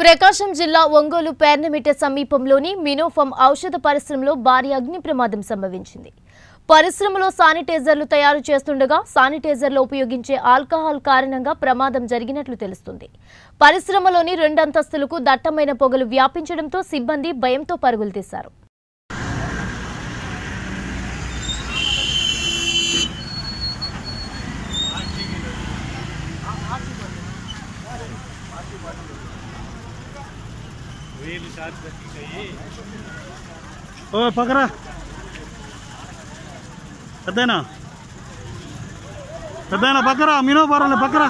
ప్రకాశం జిల్లా ఒంగోలు పేర్నమిట సమీపంలోని మినోఫమ్ ఔషధ పరిశ్రమలో భారీ అగ్ని ప్రమాదం సంభవించింది. పరిశ్రమలో శానిటైజర్లు తయారు చేస్తుండగా శానిటైజర్లో ఉపయోగించే ఆల్కహాల్ కారణంగా ప్రమాదం జరిగినట్లు తెలుస్తుంది. పరిశ్రమలోని రెండంతస్తులకు దట్టమైన పొగలు వ్యాపించడంతో సిబ్బంది భయంతో పరుగులు తీశారు. ఓ పక్కరా పెద్దయినా పెద్దయినా పక్కరా మీనో పారాలి పక్కరా